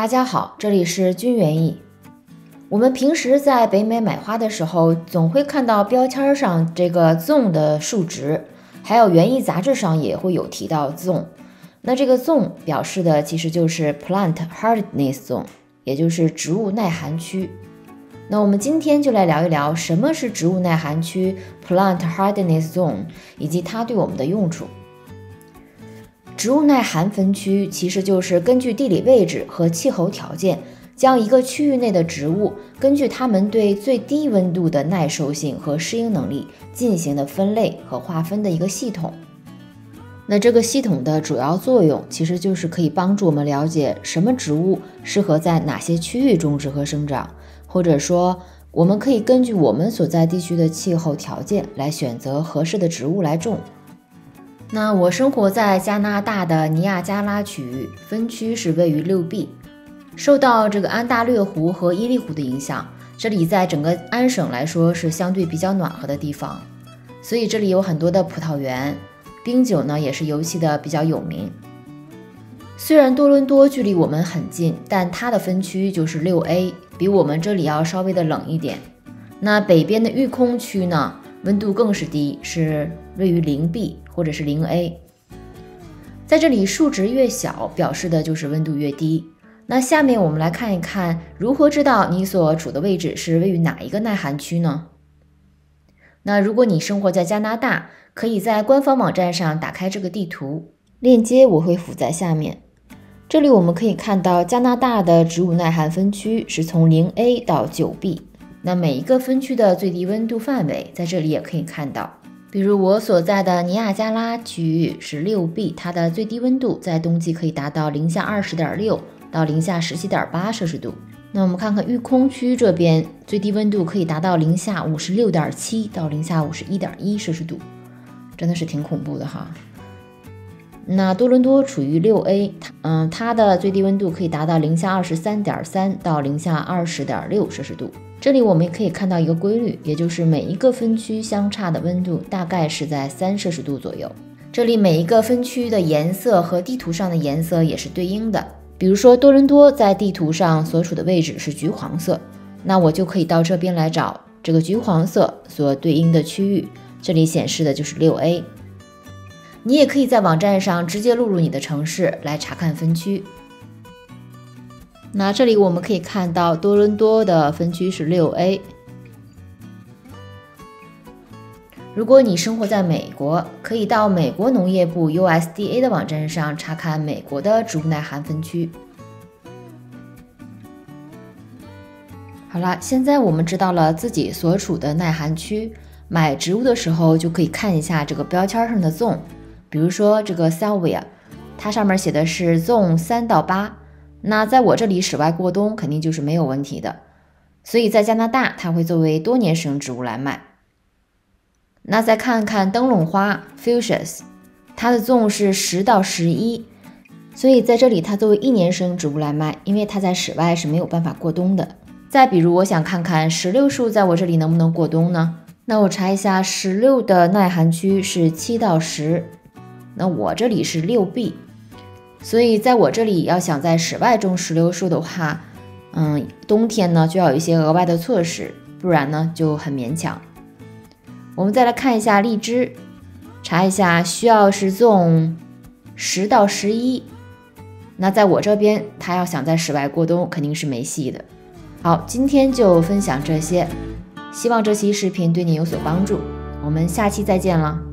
大家好，这里是君园艺。我们平时在北美买花的时候，总会看到标签上这个 zone 的数值，还有园艺杂志上也会有提到 zone。那这个 zone 表示的其实就是 plant hardness zone，也就是植物耐寒区。那我们今天就来聊一聊什么是植物耐寒区 plant hardness zone，以及它对我们的用处。植物耐寒分区其实就是根据地理位置和气候条件，将一个区域内的植物根据它们对最低温度的耐受性和适应能力进行的分类和划分的一个系统。那这个系统的主要作用其实就是可以帮助我们了解什么植物适合在哪些区域种植和生长，或者说我们可以根据我们所在地区的气候条件来选择合适的植物来种。那我生活在加拿大的尼亚加拉区域，分区是位于六 B，受到这个安大略湖和伊利湖的影响，这里在整个安省来说是相对比较暖和的地方，所以这里有很多的葡萄园，冰酒呢也是尤其的比较有名。虽然多伦多距离我们很近，但它的分区就是六 A，比我们这里要稍微的冷一点。那北边的育空区呢，温度更是低，是位于零 B。或者是零 A，在这里数值越小，表示的就是温度越低。那下面我们来看一看，如何知道你所处的位置是位于哪一个耐寒区呢？那如果你生活在加拿大，可以在官方网站上打开这个地图，链接我会附在下面。这里我们可以看到加拿大的植物耐寒分区是从零 A 到九 B，那每一个分区的最低温度范围在这里也可以看到。比如我所在的尼亚加拉区域是六 B，它的最低温度在冬季可以达到零下二十点六到零下十七点八摄氏度。那我们看看育空区这边，最低温度可以达到零下五十六点七到零下五十一点一摄氏度，真的是挺恐怖的哈。那多伦多处于六 A，它嗯，它的最低温度可以达到零下二十三点三到零下二十点六摄氏度。这里我们也可以看到一个规律，也就是每一个分区相差的温度大概是在三摄氏度左右。这里每一个分区的颜色和地图上的颜色也是对应的。比如说多伦多在地图上所处的位置是橘黄色，那我就可以到这边来找这个橘黄色所对应的区域，这里显示的就是六 A。你也可以在网站上直接录入你的城市来查看分区。那这里我们可以看到多伦多的分区是六 A。如果你生活在美国，可以到美国农业部 USDA 的网站上查看美国的植物耐寒分区。好了，现在我们知道了自己所处的耐寒区，买植物的时候就可以看一下这个标签上的 zone，比如说这个 Salvia，它上面写的是 zone 三到八。那在我这里室外过冬肯定就是没有问题的，所以在加拿大它会作为多年生植物来卖。那再看看灯笼花 Fuchsias，它的纵是十到十一，所以在这里它作为一年生植物来卖，因为它在室外是没有办法过冬的。再比如我想看看石榴树在我这里能不能过冬呢？那我查一下石榴的耐寒区是七到十，那我这里是六 B。所以，在我这里要想在室外种石榴树的话，嗯，冬天呢就要有一些额外的措施，不然呢就很勉强。我们再来看一下荔枝，查一下需要是种十到十一。那在我这边，他要想在室外过冬肯定是没戏的。好，今天就分享这些，希望这期视频对你有所帮助。我们下期再见了。